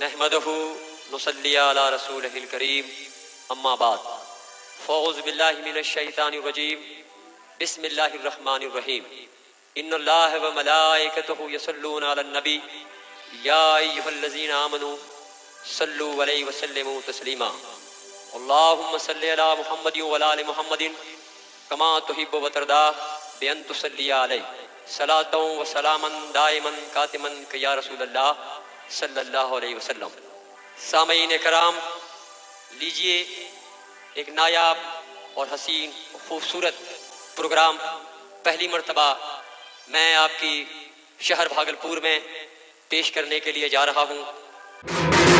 نحمده نصلي على رسوله الكريم اما بعد. فاعوذ بالله من الشيطان الرجيم بسم الله الرحمن الرحيم ان الله وملائكته يصلون على النبي يا ايها الذين امنوا صلوا عليه وسلموا تسليما اللهم صل على محمد وعلى ال محمد كما تحب وترضى بان تصلي عليه صلاة وسلاما دائما کاتما کہ یا رسول اللہ. صلی اللہ علیہ وسلم۔ سامعین کرام، لیجیے ایک نایاب اور حسین خوبصورت پروگرام۔ پہلی مرتبہ میں آپ کی شہر بھاگلپور میں پیش کرنے کے لیے جا رہا ہوں۔